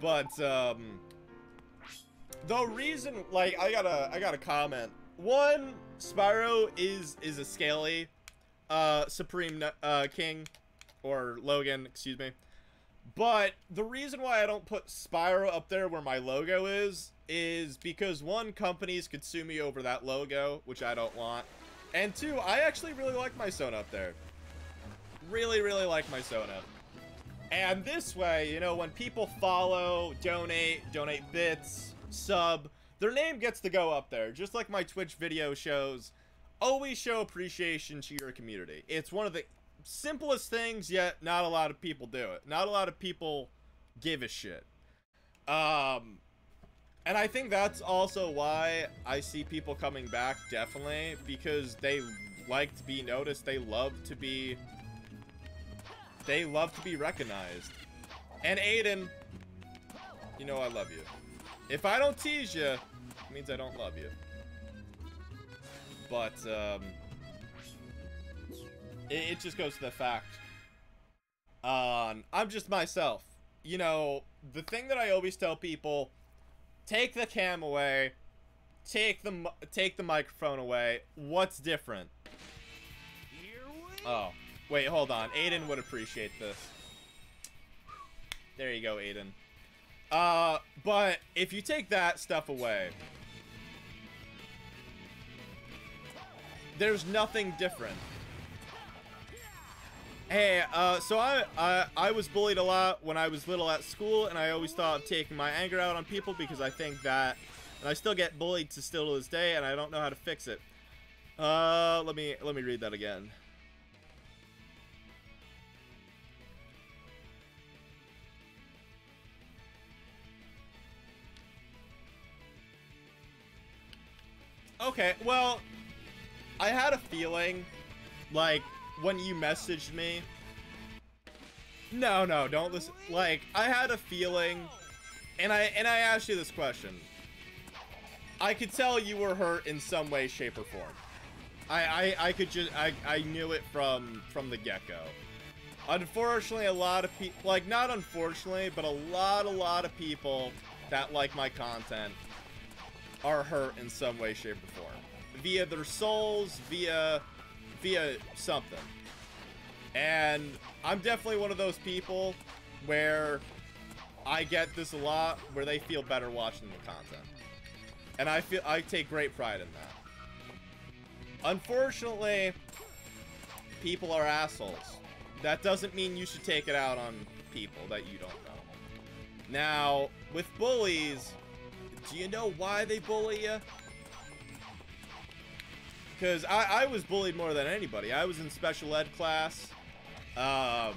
But, um... The reason, like, I gotta, I gotta comment. One, Spyro is, is a scaly, uh, Supreme, uh, King. Or Logan, excuse me. But the reason why I don't put Spyro up there where my logo is, is because one, companies could sue me over that logo, which I don't want. And two, I actually really like my Sona up there. Really, really like my Sona. And this way, you know, when people follow, donate, donate bits, sub, their name gets to go up there. Just like my Twitch video shows, always show appreciation to your community. It's one of the simplest things, yet not a lot of people do it. Not a lot of people give a shit. Um, and I think that's also why I see people coming back, definitely, because they like to be noticed. They love to be... They love to be recognized. And Aiden, you know I love you. If I don't tease you, it means I don't love you. But, um... It, it just goes to the fact. Um, I'm just myself. You know, the thing that I always tell people, take the cam away, take the take the microphone away. What's different? Oh, wait, hold on. Aiden would appreciate this. There you go, Aiden. Uh, but if you take that stuff away, there's nothing different. Hey, uh, so I, I, I was bullied a lot when I was little at school, and I always thought of taking my anger out on people because I think that, and I still get bullied to still to this day, and I don't know how to fix it. Uh, let me, let me read that again. Okay, well, I had a feeling, like, when you messaged me. No, no, don't listen. Like, I had a feeling, and I and I asked you this question. I could tell you were hurt in some way, shape, or form. I I, I could just I I knew it from from the get go. Unfortunately, a lot of people like not unfortunately, but a lot a lot of people that like my content are hurt in some way, shape, or form via their souls, via via something. And I'm definitely one of those people where I get this a lot, where they feel better watching the content. And I feel I take great pride in that. Unfortunately, people are assholes. That doesn't mean you should take it out on people that you don't know. Now, with bullies, do you know why they bully you? Because I, I was bullied more than anybody. I was in special ed class. Um,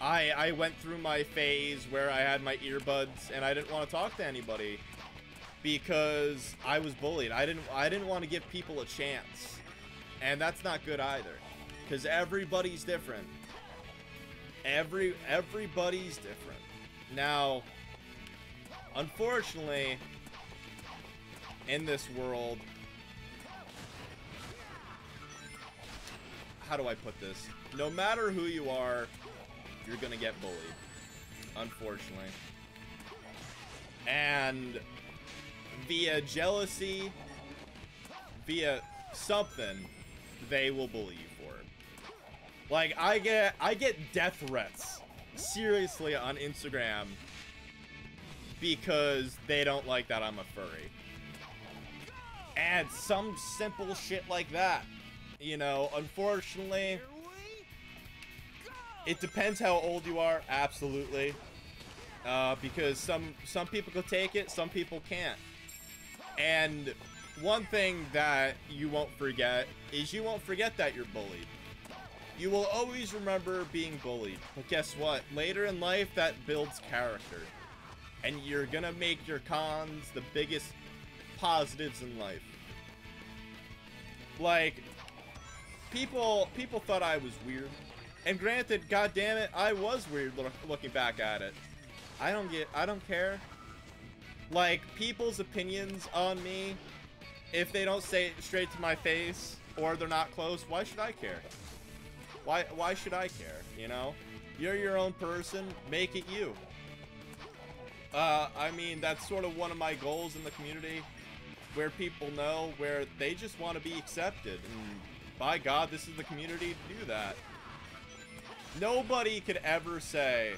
I, I went through my phase where I had my earbuds and I didn't want to talk to anybody because I was bullied. I didn't I didn't want to give people a chance. And that's not good either. Cuz everybody's different. Every everybody's different. Now, unfortunately, in this world, how do I put this? No matter who you are, you're gonna get bullied. Unfortunately. And via jealousy, via something, they will bully you for it. Like I get I get death threats seriously on Instagram because they don't like that I'm a furry. And some simple shit like that you know, unfortunately, it depends how old you are, absolutely. Uh, because some some people can take it, some people can't. And one thing that you won't forget is you won't forget that you're bullied. You will always remember being bullied. But guess what? Later in life, that builds character. And you're gonna make your cons the biggest positives in life. Like, people people thought I was weird. And granted, god damn it, I was weird look, looking back at it. I don't get I don't care. Like people's opinions on me if they don't say it straight to my face or they're not close, why should I care? Why why should I care, you know? You're your own person, make it you. Uh, I mean, that's sort of one of my goals in the community, where people know where they just want to be accepted. And by God, this is the community to do that. Nobody could ever say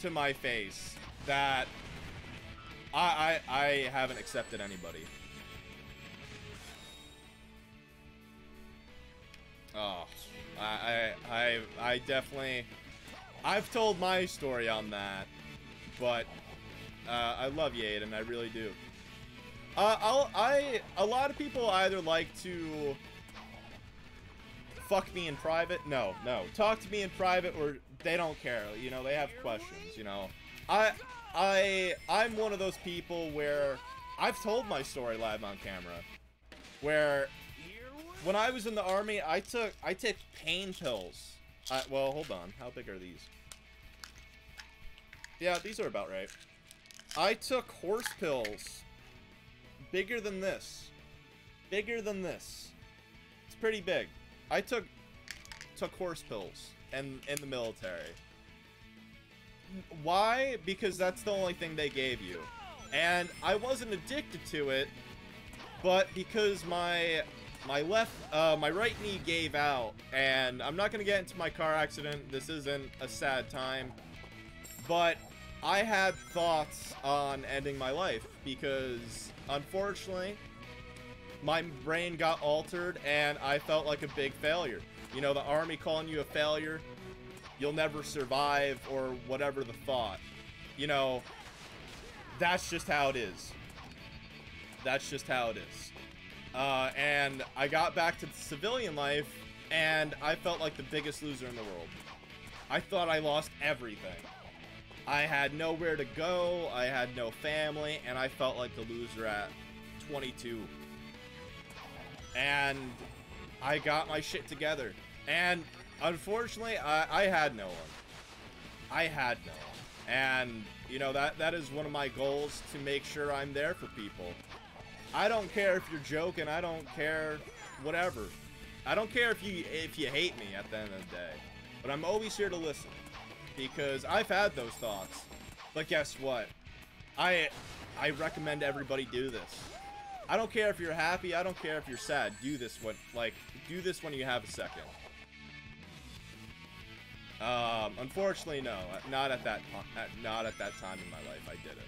to my face that I, I, I haven't accepted anybody. Oh, I, I, I definitely, I've told my story on that, but uh, I love you, Aiden. I really do. Uh, I'll, I, a lot of people either like to fuck me in private. No, no. Talk to me in private or they don't care. You know, they have questions, you know. I, I, I'm one of those people where I've told my story live on camera. Where when I was in the army, I took, I took pain pills. I, well, hold on. How big are these? Yeah, these are about right. I took horse pills. Bigger than this. Bigger than this. It's pretty big. I took took horse pills in in the military. Why? Because that's the only thing they gave you. And I wasn't addicted to it, but because my my left uh, my right knee gave out and I'm not gonna get into my car accident this isn't a sad time but I had thoughts on ending my life because unfortunately my brain got altered and I felt like a big failure. You know, the army calling you a failure, you'll never survive, or whatever the thought. You know, that's just how it is. That's just how it is. Uh, and I got back to civilian life, and I felt like the biggest loser in the world. I thought I lost everything. I had nowhere to go, I had no family, and I felt like the loser at 22 and I got my shit together. And unfortunately, I, I had no one. I had no one. And, you know, that, that is one of my goals to make sure I'm there for people. I don't care if you're joking. I don't care whatever. I don't care if you if you hate me at the end of the day. But I'm always here to listen. Because I've had those thoughts. But guess what? I I recommend everybody do this. I don't care if you're happy. I don't care if you're sad. Do this when, like, do this when you have a second. Um, unfortunately, no, not at that, not at that time in my life. I didn't.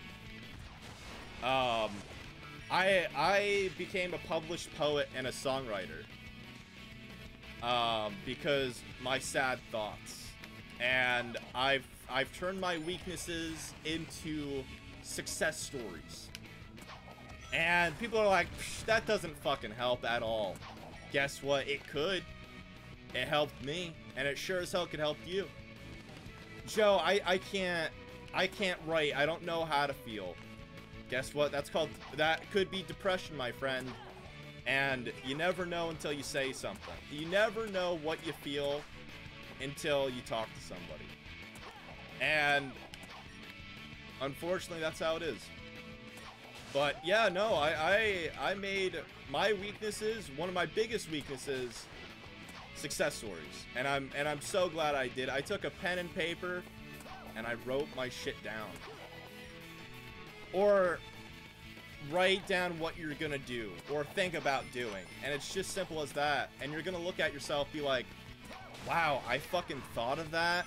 Um, I I became a published poet and a songwriter. Um, because my sad thoughts, and I've I've turned my weaknesses into success stories. And people are like, that doesn't fucking help at all. Guess what? It could. It helped me, and it sure as hell could help you. Joe, I, I can't, I can't write. I don't know how to feel. Guess what? That's called, that could be depression, my friend. And you never know until you say something. You never know what you feel until you talk to somebody. And unfortunately, that's how it is. But yeah, no, I, I I made my weaknesses one of my biggest weaknesses success stories, and I'm and I'm so glad I did. I took a pen and paper, and I wrote my shit down. Or write down what you're gonna do or think about doing, and it's just simple as that. And you're gonna look at yourself, be like, "Wow, I fucking thought of that."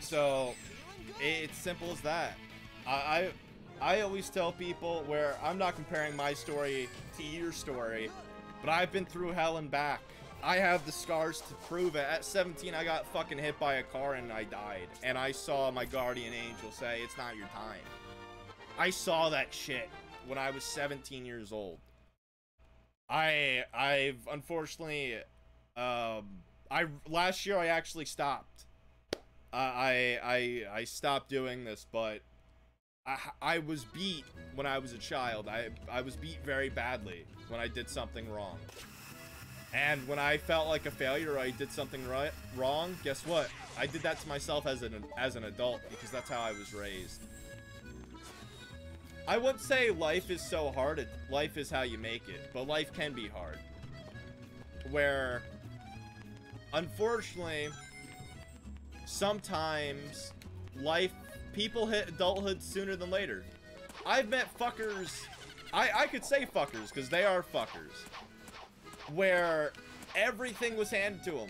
So it's simple as that. I, I, I always tell people where I'm not comparing my story to your story, but I've been through hell and back. I have the scars to prove it. At 17, I got fucking hit by a car and I died. And I saw my guardian angel say, it's not your time. I saw that shit when I was 17 years old. I, I've unfortunately, um, I, last year I actually stopped. I I I stopped doing this, but I I was beat when I was a child. I I was beat very badly when I did something wrong. And when I felt like a failure, I did something right wrong. Guess what? I did that to myself as an as an adult because that's how I was raised. I wouldn't say life is so hard. Life is how you make it, but life can be hard. Where, unfortunately, sometimes life people hit adulthood sooner than later. I've met fuckers I, I could say fuckers, because they are fuckers. Where everything was handed to them.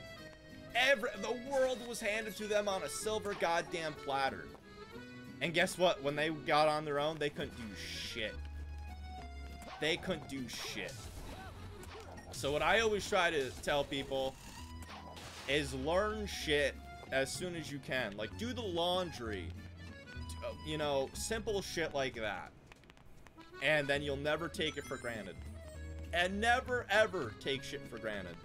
Every, the world was handed to them on a silver goddamn platter. And guess what? When they got on their own, they couldn't do shit. They couldn't do shit. So what I always try to tell people is learn shit as soon as you can. Like, do the laundry. You know, simple shit like that and then you'll never take it for granted. And never, ever take shit for granted.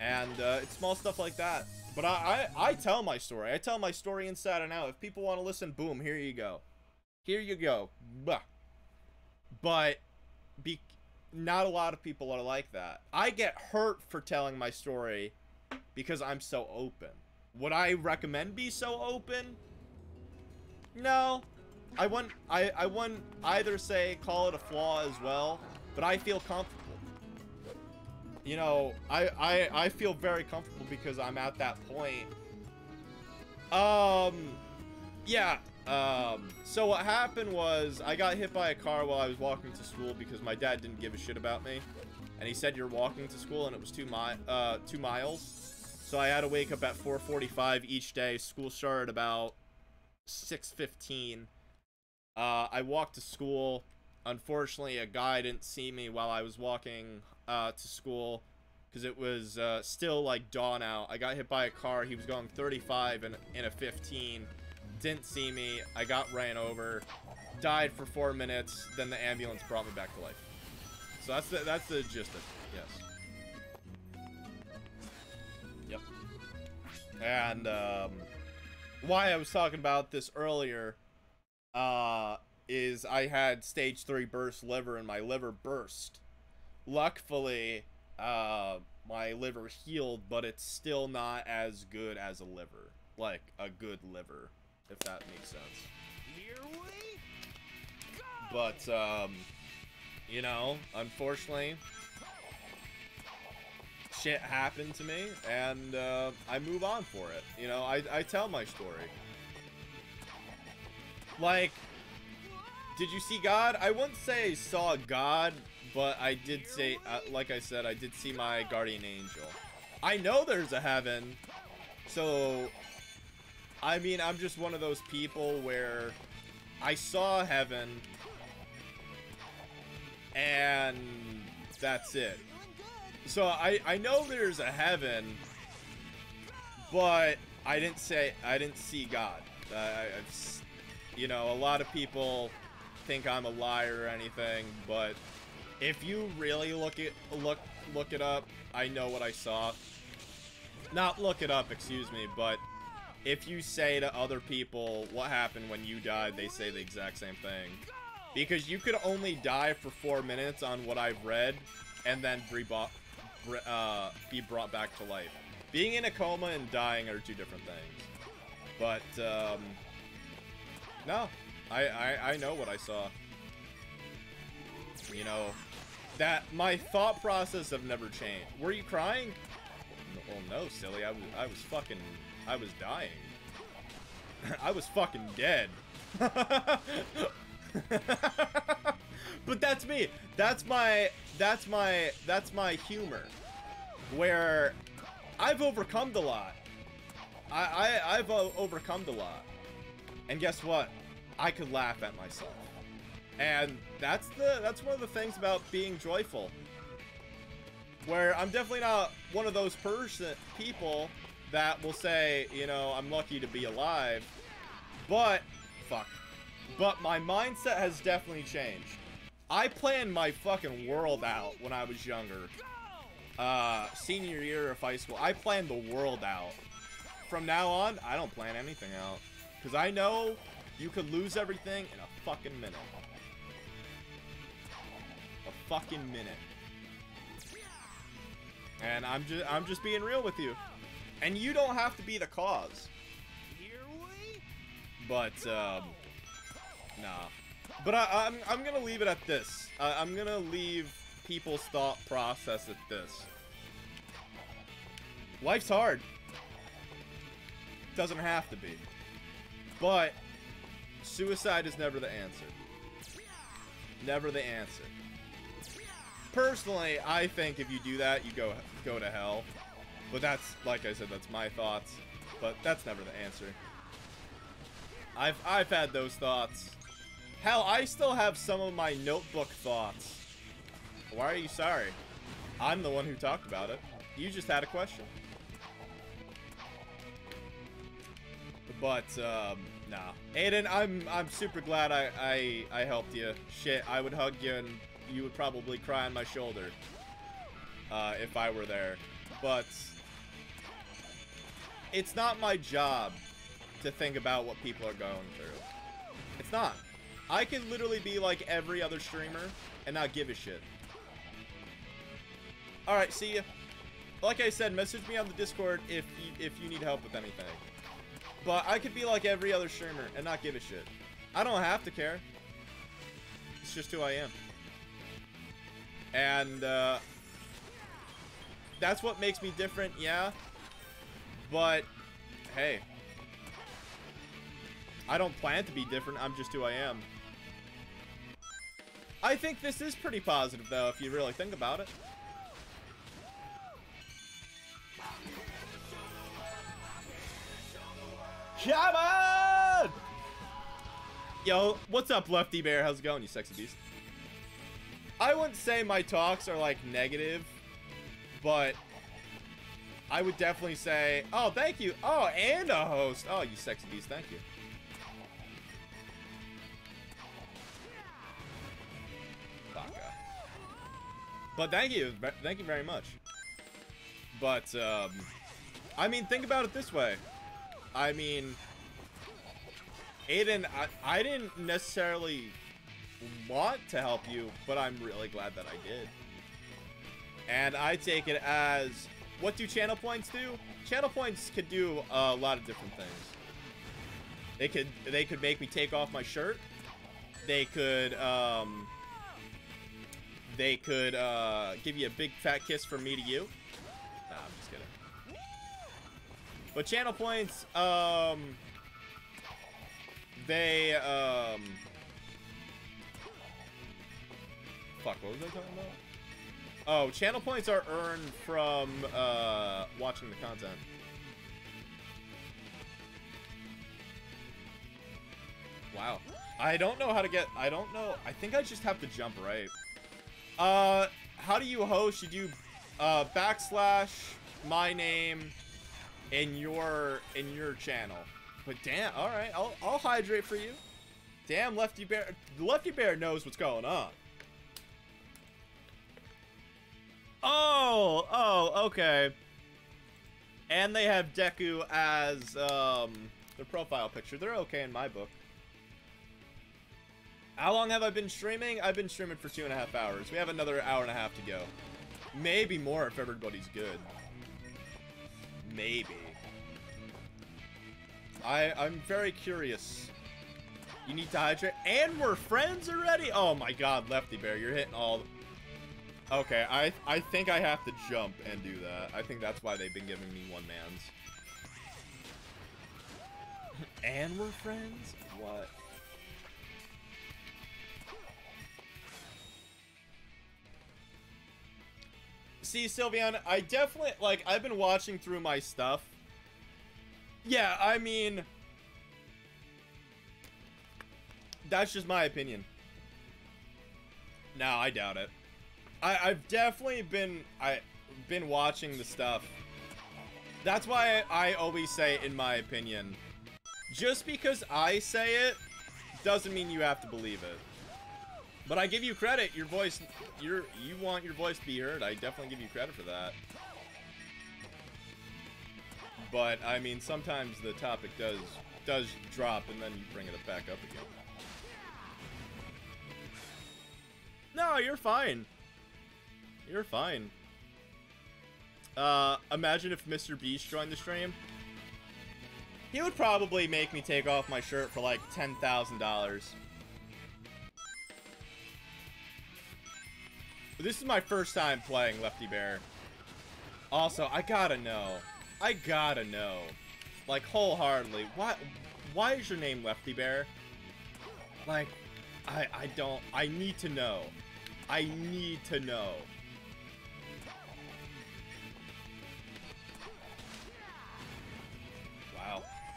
And uh, it's small stuff like that. But I, I, I tell my story. I tell my story inside and out. If people want to listen, boom, here you go. Here you go. But be, not a lot of people are like that. I get hurt for telling my story because I'm so open. Would I recommend be so open? No, I wouldn't I, I wouldn't either say call it a flaw as well, but I feel comfortable. You know, I, I I feel very comfortable because I'm at that point. Um yeah, um so what happened was I got hit by a car while I was walking to school because my dad didn't give a shit about me. And he said you're walking to school and it was 2 mi uh 2 miles. So I had to wake up at 4:45 each day. School started about 6:15 uh, I walked to school. Unfortunately, a guy didn't see me while I was walking uh, to school because it was uh, still like dawn out. I got hit by a car. He was going 35 in, in a 15. Didn't see me. I got ran over. Died for four minutes. Then the ambulance brought me back to life. So that's the, that's the gist of it. Yes. Yep. And um, why I was talking about this earlier uh, is I had stage three burst liver and my liver burst. Luckily, uh, my liver healed, but it's still not as good as a liver. Like a good liver, if that makes sense. But, um, you know, unfortunately, shit happened to me, and uh, I move on for it. You know, I, I tell my story. Like, did you see God? I wouldn't say saw God, but I did say, uh, like I said, I did see my guardian angel. I know there's a heaven, so, I mean, I'm just one of those people where I saw heaven, and that's it. So I, I know there's a heaven, but I didn't say, I didn't see God. Uh, I, you know, a lot of people think I'm a liar or anything, but if you really look it look look it up, I know what I saw. Not look it up, excuse me, but if you say to other people what happened when you died, they say the exact same thing. Because you could only die for four minutes on what I've read, and then be brought, uh, be brought back to life. Being in a coma and dying are two different things. But, um, no, I, I, I know what I saw. You know, that my thought process have never changed. Were you crying? Oh no, silly. I was I was fucking I was dying. I was fucking dead. but that's me. That's my that's my that's my humor. Where I've overcome a lot. I, I I've overcome a lot. And guess what? I could laugh at myself. And that's the that's one of the things about being joyful. Where I'm definitely not one of those person people that will say, you know, I'm lucky to be alive. But fuck. But my mindset has definitely changed. I planned my fucking world out when I was younger. Uh, senior year of high school. I planned the world out. From now on, I don't plan anything out. Because I know you could lose everything in a fucking minute. Fucking minute. And I'm just I'm just being real with you. And you don't have to be the cause. But um nah. But I, I'm I'm gonna leave it at this. Uh, I'm gonna leave people's thought process at this. Life's hard. Doesn't have to be. But suicide is never the answer. Never the answer. Personally, I think if you do that, you go go to hell. But that's, like I said, that's my thoughts. But that's never the answer. I've, I've had those thoughts. Hell, I still have some of my notebook thoughts. Why are you sorry? I'm the one who talked about it. You just had a question. But, um, nah. Aiden, I'm I'm super glad I, I, I helped you. Shit, I would hug you and you would probably cry on my shoulder. Uh, if I were there. But, it's not my job to think about what people are going through. It's not. I can literally be like every other streamer and not give a shit. Alright, see ya. Like I said, message me on the Discord if you, if you need help with anything. But I could be like every other streamer and not give a shit. I don't have to care. It's just who I am. And, uh, that's what makes me different, yeah. But, hey. I don't plan to be different, I'm just who I am. I think this is pretty positive, though, if you really think about it. Come on! Yo, what's up, Lefty Bear? How's it going, you sexy beast? I wouldn't say my talks are, like, negative, but I would definitely say, oh, thank you. Oh, and a host. Oh, you sexy beast, thank you. Baka. But thank you. Thank you very much. But, um, I mean, think about it this way. I mean, Aiden, I, I didn't necessarily want to help you, but I'm really glad that I did. And I take it as, what do channel points do? Channel points could do a lot of different things. They could, they could make me take off my shirt. They could, um, they could, uh, give you a big fat kiss from me to you. Nah, I'm just kidding. But channel points, um, they, um, fuck, what was I talking about? Oh, channel points are earned from, uh, watching the content. Wow. I don't know how to get, I don't know, I think I just have to jump right. Uh, how do you host? You do, uh, backslash, my name, in your in your channel. But damn, all right, I'll I'll hydrate for you. Damn, Lefty Bear, Lefty Bear knows what's going on. Oh, oh, okay. And they have Deku as um their profile picture. They're okay in my book. How long have I been streaming? I've been streaming for two and a half hours. We have another hour and a half to go. Maybe more if everybody's good. Maybe. I, I'm very curious. You need to hydrate. And we're friends already? Oh my god, Lefty Bear, you're hitting all... Okay, I, I think I have to jump and do that. I think that's why they've been giving me one mans. and we're friends? What? See, Sylveon, I definitely, like, I've been watching through my stuff. Yeah, I mean... That's just my opinion. No, I doubt it. I, I've definitely been, I, been watching the stuff. That's why I, always say, in my opinion. Just because I say it, doesn't mean you have to believe it. But I give you credit. Your voice, you're, you want your voice to be heard. I definitely give you credit for that. But, I mean, sometimes the topic does, does drop and then you bring it back up again. No, you're fine. You're fine. Uh, imagine if Mr. Beast joined the stream. He would probably make me take off my shirt for like $10,000. This is my first time playing Lefty Bear. Also, I gotta know. I gotta know. Like, wholeheartedly. Why, why is your name Lefty Bear? Like, I, I don't, I need to know. I need to know.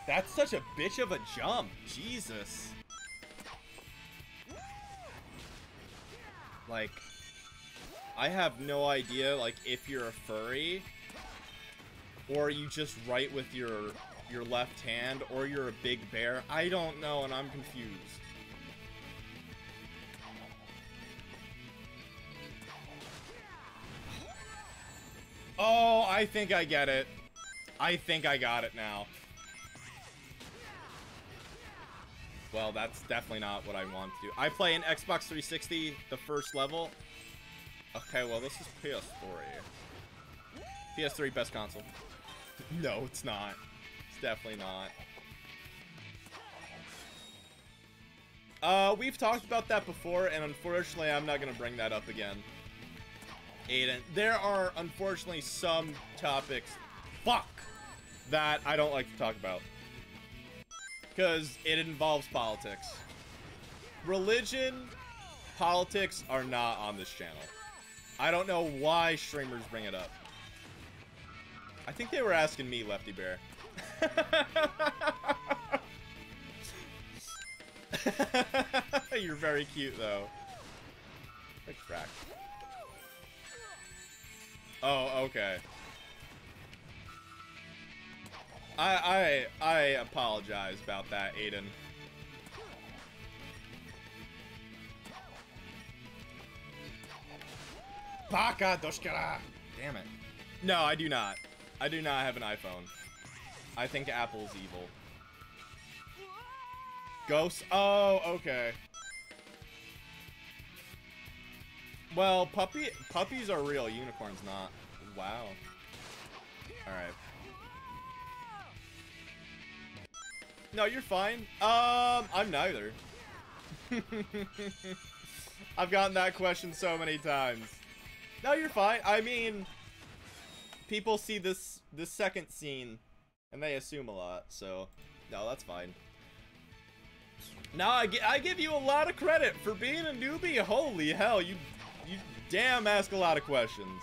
That's such a bitch of a jump. Jesus. Like, I have no idea, like, if you're a furry, or you just write with your your left hand, or you're a big bear. I don't know, and I'm confused. Oh, I think I get it. I think I got it now. Well, that's definitely not what I want to do. I play an Xbox 360, the first level. Okay, well, this is PS4. PS3, best console. no, it's not. It's definitely not. Uh, we've talked about that before, and unfortunately, I'm not going to bring that up again. Aiden, there are, unfortunately, some topics, fuck, that I don't like to talk about. Because it involves politics. Religion, politics are not on this channel. I don't know why streamers bring it up. I think they were asking me, Lefty Bear. You're very cute, though. Like crack. Oh, okay. I I I apologize about that, Aiden. Baka Doshkara! Damn it. No, I do not. I do not have an iPhone. I think Apple's evil. Ghosts? Oh, okay. Well, puppy puppies are real, unicorns not. Wow. Alright. No, you're fine. Um, I'm neither. I've gotten that question so many times. No, you're fine. I mean, people see this this second scene and they assume a lot, so no, that's fine. Now I, I give you a lot of credit for being a newbie. Holy hell, you you damn ask a lot of questions,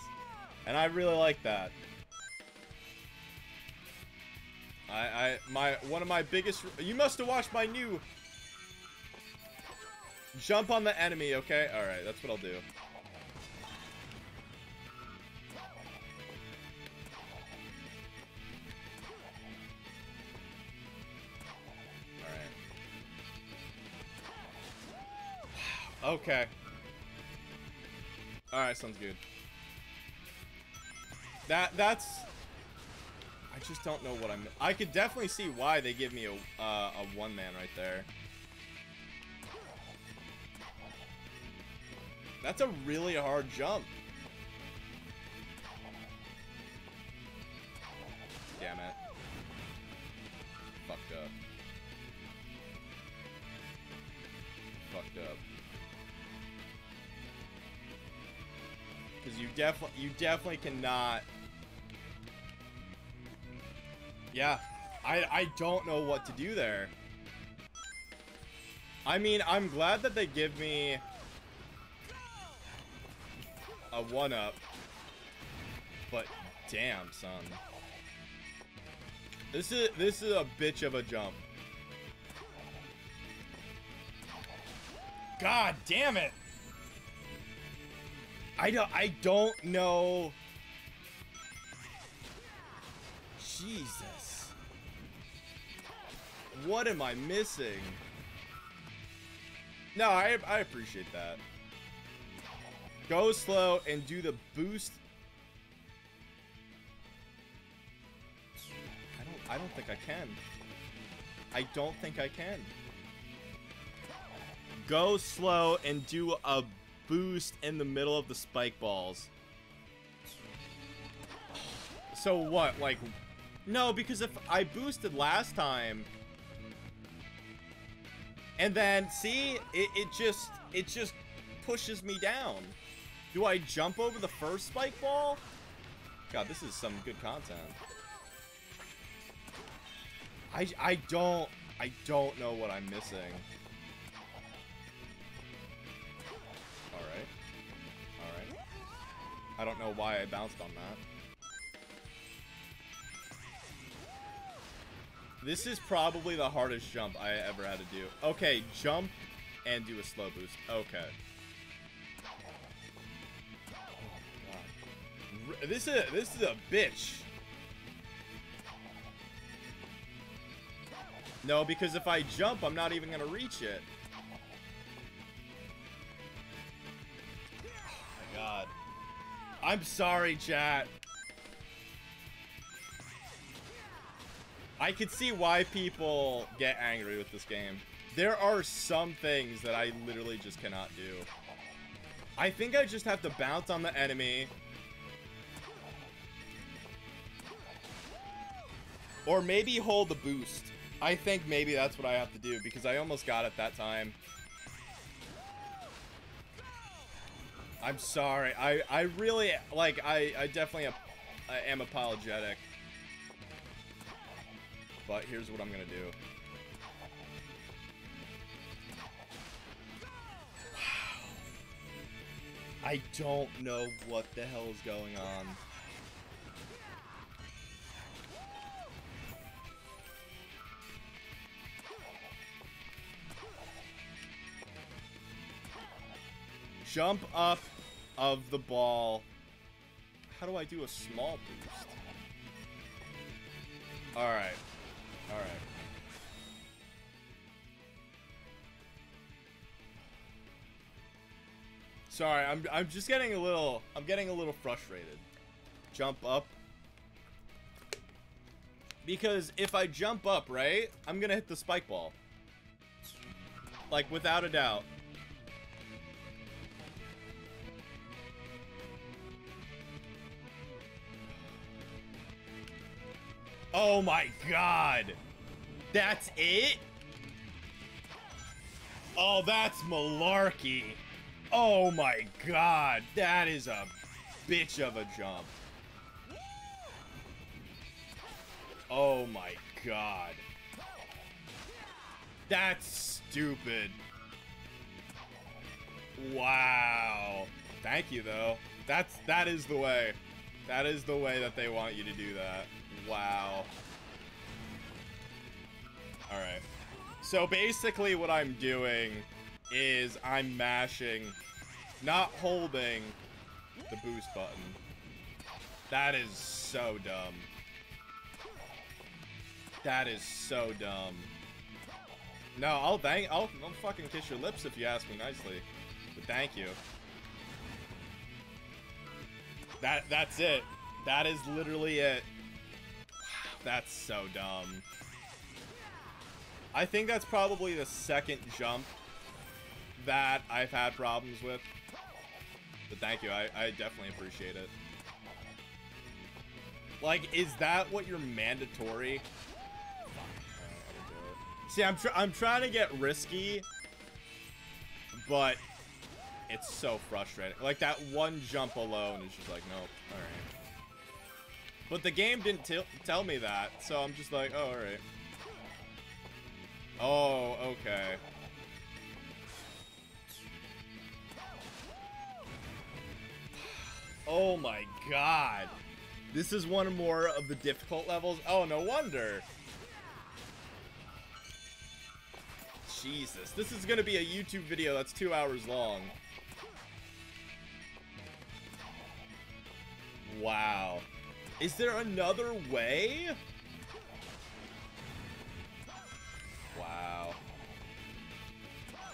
and I really like that. I I my one of my biggest. You must have watched my new. Jump on the enemy, okay? Alright, that's what I'll do. Alright. Okay. Alright, sounds good. That, that's... Just don't know what I'm... I could definitely see why they give me a, uh, a one-man right there. That's a really hard jump. Damn it. Fucked up. Fucked up. Because you definitely, you definitely cannot. Yeah, I, I don't know what to do there. I mean, I'm glad that they give me a one-up. But damn, son. This is this is a bitch of a jump. God damn it. I don't I don't know. Jesus. What am I missing? No, I I appreciate that. Go slow and do the boost. I don't I don't think I can. I don't think I can. Go slow and do a boost in the middle of the spike balls. So what, like... No, because if I boosted last time... And then, see? It, it just... It just pushes me down. Do I jump over the first spike ball? God, this is some good content. I, I don't, I don't know what I'm missing. Alright. Alright. I don't know why I bounced on that. This is probably the hardest jump I ever had to do. Okay, jump and do a slow boost. Okay. This is this is a bitch. No, because if I jump, I'm not even gonna reach it. Oh my god. I'm sorry, chat. I could see why people get angry with this game. There are some things that I literally just cannot do. I think I just have to bounce on the enemy. Or maybe hold the boost. I think maybe that's what I have to do because I almost got it that time. I'm sorry. I, I really, like, I, I definitely am apologetic. But here's what I'm gonna do. I don't know what the hell is going on. Jump up of the ball. How do I do a small boost? Alright. Alright. Sorry, I'm I'm just getting a little I'm getting a little frustrated. Jump up. Because if I jump up, right, I'm gonna hit the spike ball. Like without a doubt. Oh my god. That's it? Oh, that's malarkey. Oh my god. That is a bitch of a jump. Oh my god. That's stupid. Wow. Thank you though. That's that is the way. That is the way that they want you to do that. Wow. Alright. So basically what I'm doing is I'm mashing, not holding the boost button. That is so dumb. That is so dumb. No, I'll thank I'll, I'll fucking kiss your lips if you ask me nicely. But thank you. That that's it. That is literally it. That's so dumb. I think that's probably the second jump that I've had problems with. But thank you, I, I definitely appreciate it. Like, is that what you're mandatory? See, I'm, tr I'm trying to get risky, but it's so frustrating. Like, that one jump alone is just like, nope, alright. But the game didn't tell me that, so I'm just like, oh, alright. Oh, okay. Oh my god. This is one more of the difficult levels. Oh, no wonder. Jesus. This is going to be a YouTube video that's two hours long. Wow. Is there another way? Wow.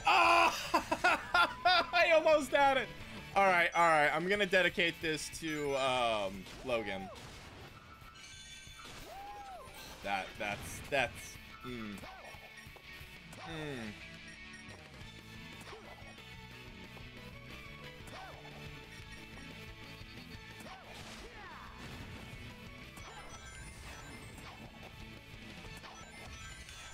Ah! I almost had it. All right, all right. I'm gonna dedicate this to um, Logan. That that's that's. Hmm. Hmm.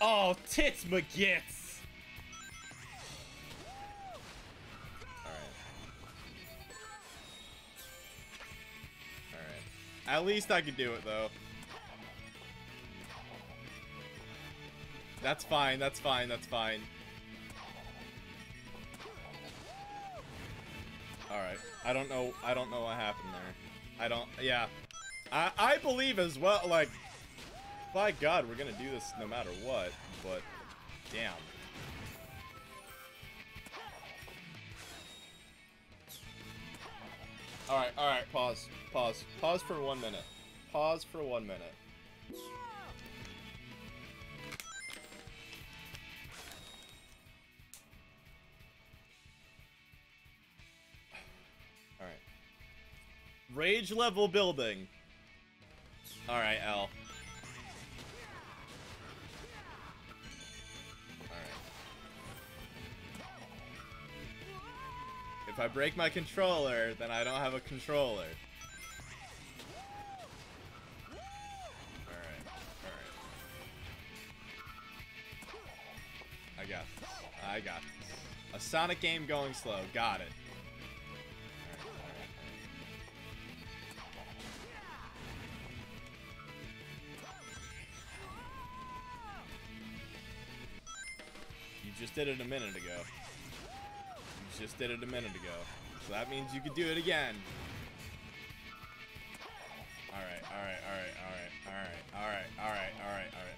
Oh, tits McGits. Alright. Alright. At least I can do it, though. That's fine, that's fine, that's fine. Alright. I don't know, I don't know what happened there. I don't, yeah. I, I believe as well, like, by God, we're gonna do this no matter what, but damn. Alright, alright, pause. Pause. Pause for one minute. Pause for one minute. Alright. Rage level building. Alright, L. If I break my controller, then I don't have a controller. Alright, alright. I got this. I got this. A Sonic game going slow. Got it. You just did it a minute ago. Just did it a minute ago. So that means you could do it again. Alright, alright, alright, alright, alright, alright, alright, alright, alright,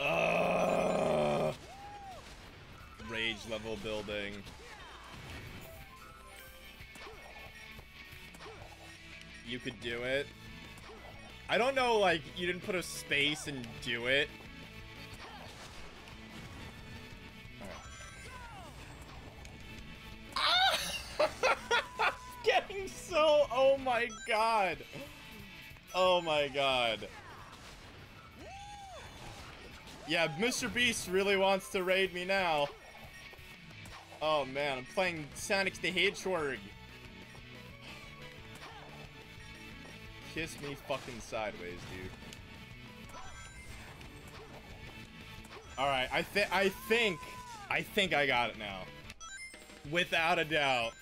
alright. Ugh. Rage level building. You could do it. I don't know, like, you didn't put a space and do it. Getting so... Oh my god. Oh my god. Yeah, Mr. Beast really wants to raid me now. Oh man, I'm playing Sonic the Hedgehog. Kiss me fucking sideways, dude. Alright, I think I think I think I got it now. Without a doubt.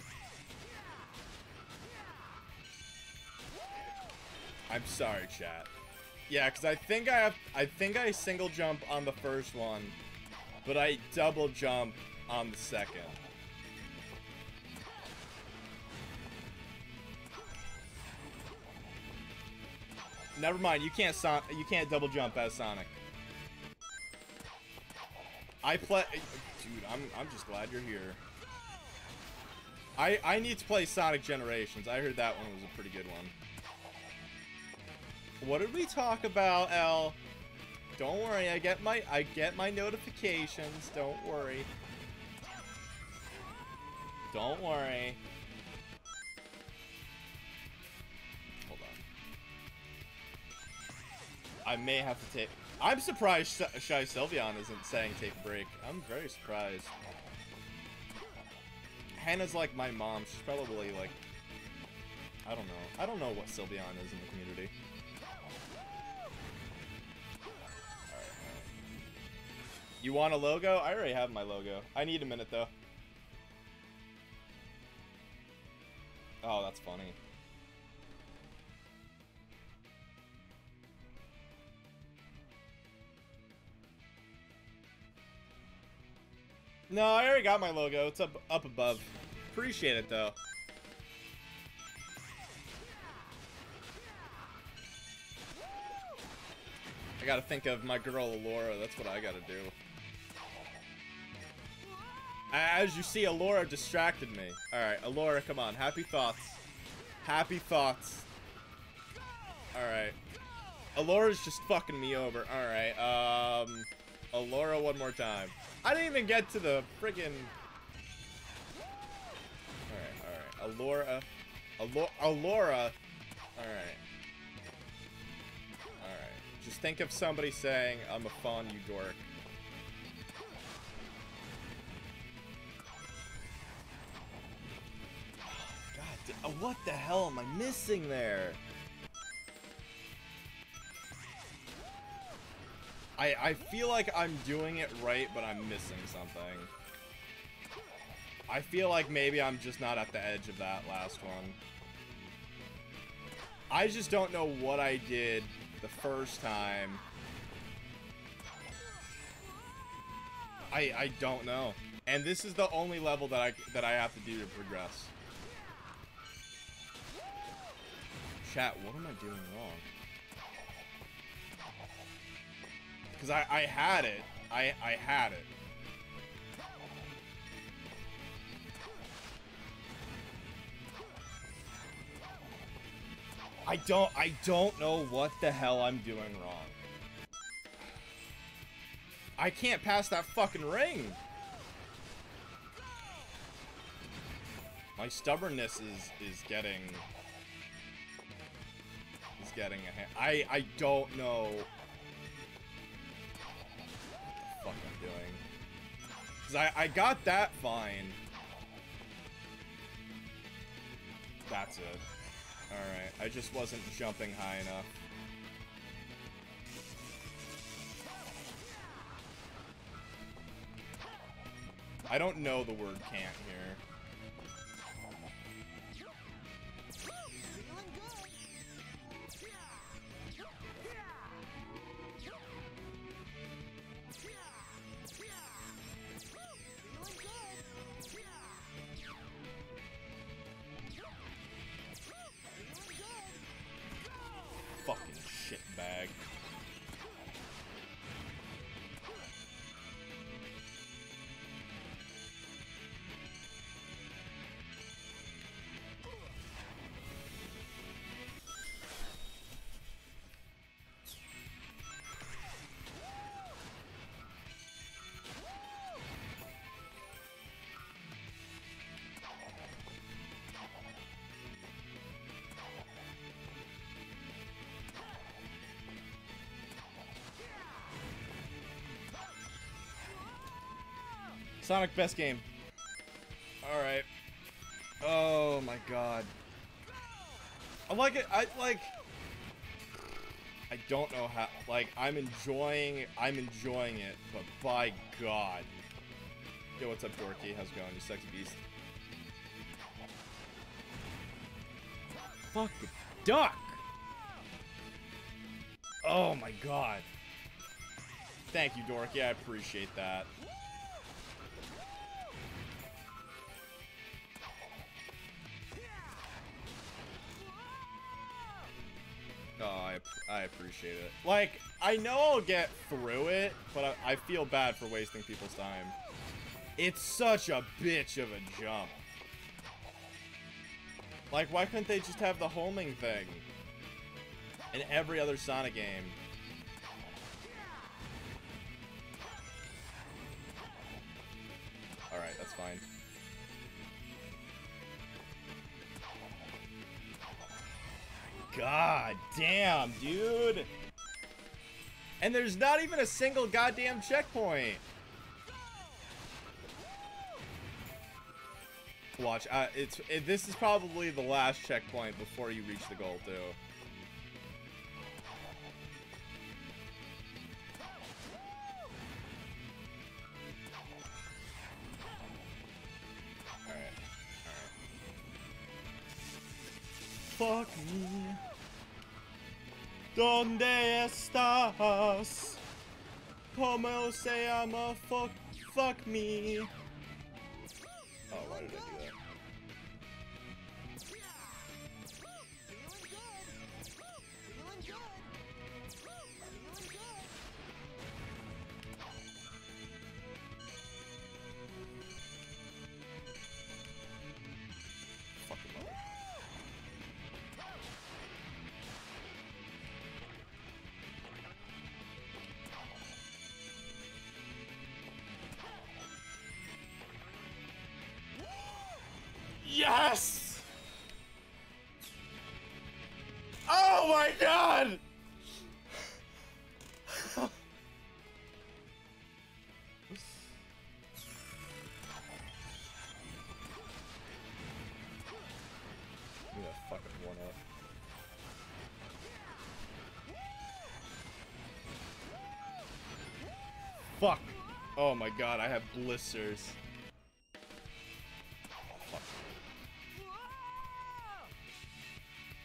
I'm sorry, chat. Yeah, because I think I have I think I single jump on the first one, but I double jump on the second. Never mind, you can't son you can't double jump as Sonic. I play dude, I'm I'm just glad you're here. I I need to play Sonic Generations. I heard that one was a pretty good one. What did we talk about, L? Don't worry, I get my I get my notifications. Don't worry. Don't worry. I may have to take. I'm surprised Shy Sylveon isn't saying take a break. I'm very surprised. Hannah's like my mom. She's probably like. I don't know. I don't know what Sylveon is in the community. You want a logo? I already have my logo. I need a minute though. Oh, that's funny. No, I already got my logo. It's up up above. Appreciate it though. I gotta think of my girl Laura. That's what I gotta do. As you see, Alora distracted me. Alright, Alora, come on. Happy thoughts. Happy thoughts. Alright. Alora's just fucking me over. Alright, um... Alora one more time. I didn't even get to the freaking. Alright, alright. Alora. Alora. Alora. Alright. Alright. Just think of somebody saying, I'm a fawn, you dork. God, uh, what the hell am I missing there? I, I feel like I'm doing it right, but I'm missing something. I feel like maybe I'm just not at the edge of that last one. I just don't know what I did the first time. I I don't know. And this is the only level that I that I have to do to progress. Chat, what am I doing wrong? Because I, I had it. I, I had it. I don't I don't know what the hell I'm doing wrong. I can't pass that fucking ring. My stubbornness is is getting is getting a. I I don't know fuck I'm doing. Cause I I got that fine. That's it. Alright, I just wasn't jumping high enough. I don't know the word can't here. Sonic best game. Alright. Oh my god. I like it. I like. I don't know how. Like, I'm enjoying. I'm enjoying it, but by God. Yo, what's up, Dorky? How's it going, you sexy beast? Fuck the duck! Oh my God. Thank you, Dorky. I appreciate that. Appreciate it. Like, I know I'll get through it, but I, I feel bad for wasting people's time. It's such a bitch of a jump. Like, why couldn't they just have the homing thing? In every other Sonic game. Alright, that's fine. God damn, dude. And there's not even a single goddamn checkpoint. Watch, uh, it's it, this is probably the last checkpoint before you reach the goal too. Fuck me. ¿Dónde estás? Como se llama? Fuck, fuck me. Oh, why did I do Oh my god! one up. Fuck! Oh my god, I have blisters.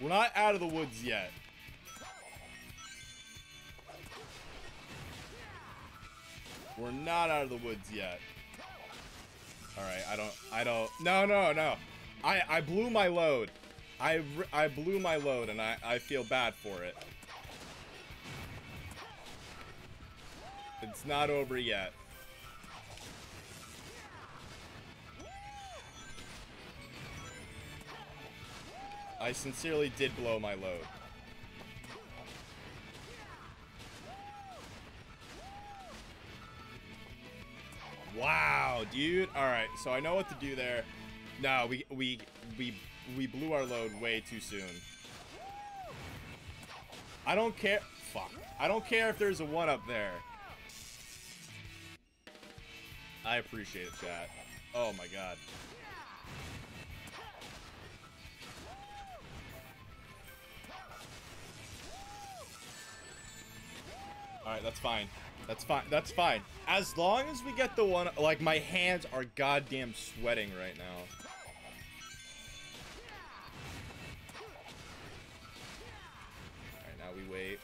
We're not out of the woods yet. We're not out of the woods yet. Alright, I don't, I don't, no, no, no. I, I blew my load. I, I blew my load and I, I feel bad for it. It's not over yet. I sincerely did blow my load. Wow, dude. All right, so I know what to do there. No, we we we we blew our load way too soon. I don't care. Fuck. I don't care if there's a one up there. I appreciate it, chat. Oh my god. Alright, that's fine. That's fine. That's fine. As long as we get the one... Like, my hands are goddamn sweating right now. Alright, now we wait.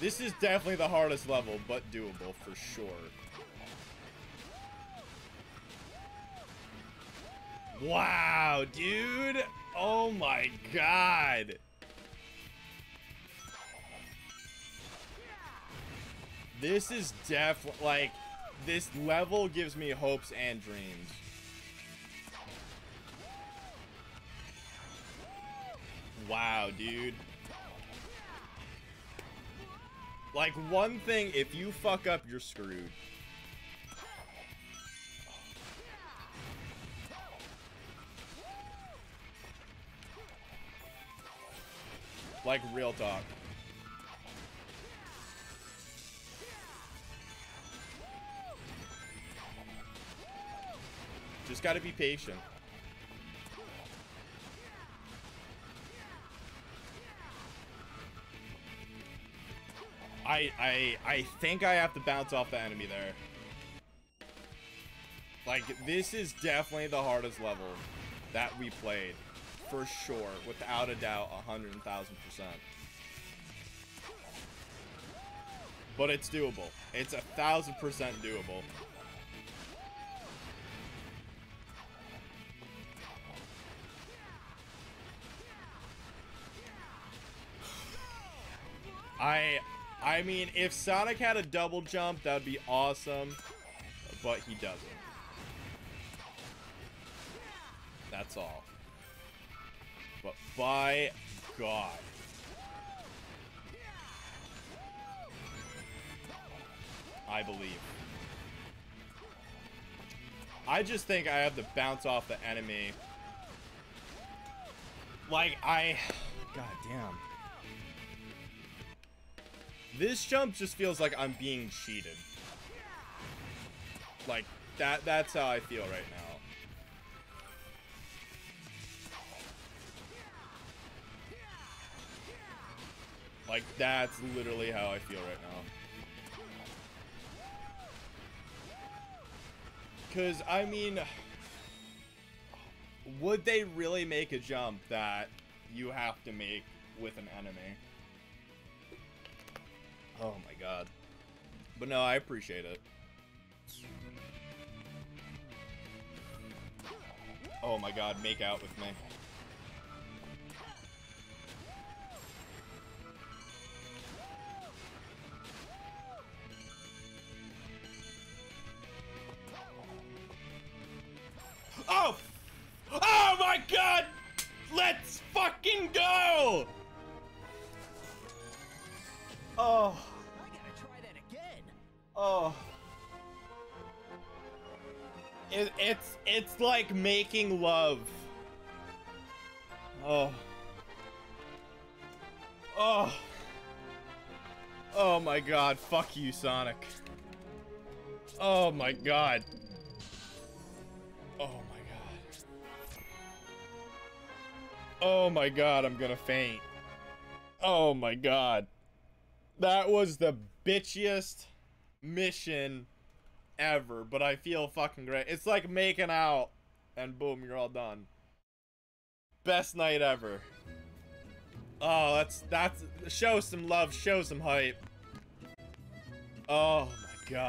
This is definitely the hardest level, but doable for sure. Wow, dude. Oh my god. This is def like this level gives me hopes and dreams. Wow, dude. Like one thing, if you fuck up, you're screwed. Like, real talk. Just gotta be patient. I, I, I think I have to bounce off the enemy there. Like, this is definitely the hardest level that we played for sure, without a doubt, a hundred thousand percent. But it's doable. It's a thousand percent doable. I I mean, if Sonic had a double jump, that would be awesome. But he doesn't. That's all. But by God. I believe. I just think I have to bounce off the enemy. Like, I... God damn. This jump just feels like I'm being cheated. Like, that that's how I feel right now. Like, that's literally how I feel right now. Because, I mean... Would they really make a jump that you have to make with an enemy? Oh my god. But no, I appreciate it. Oh my god, make out with me. Like making love. Oh. Oh. Oh my god, fuck you, Sonic. Oh my god. Oh my god. Oh my god, I'm gonna faint. Oh my god. That was the bitchiest mission ever, but I feel fucking great. It's like making out, and boom, you're all done. Best night ever. Oh, that's that's show some love, show some hype. Oh my god.